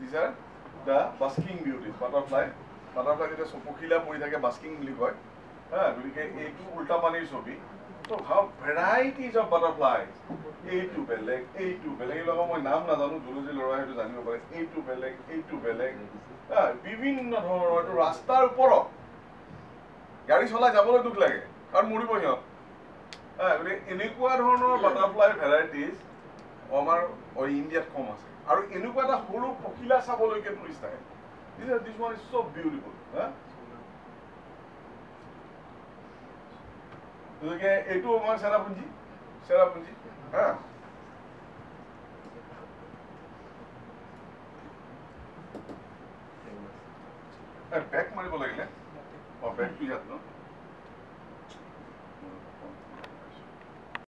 These are the basking beauties butterfly butterfly যেতিয়া পখিলা পৰি থাকে বাস্কিং বুলি কয়। হা গতিকে এইটো উল্টা পানীৰ ছবি। হাউ ভেৰাইটিজ অফ বাটাৰফ্লাই এইটো বেলেগ এইটো বেলেগ। এইবিলাকৰ মই নাম নাজানো জুলজি ল'ৰাই সেইটো জানিব পাৰে। এইটো বেলেগ এইটো বেলেগ। বিভিন্ন ধৰণৰ এইটো ৰাস্তাৰ ওপৰত। গাড়ী চলাই যাবলৈ দুখ লাগে কাৰণ মৰিব সিহঁত। হা গতিকে এনেকুৱা ধৰণৰ বাটাৰফ্লাই ভেৰাইটিজ আমাৰ ইণ্ডিয়াত কম আছে। আৰু এনেকুৱা এটা সৰু পখিলা চাবলৈকে টুৰিষ্ট আহে দিছ ওৱান ইজ বিউটিফুল গতিকে এইটো আমাৰ চেৰাপুঞ্জী চেৰাপুঞ্জী হা? মাৰিব লাগিলে। অঁ ইয়াত ন?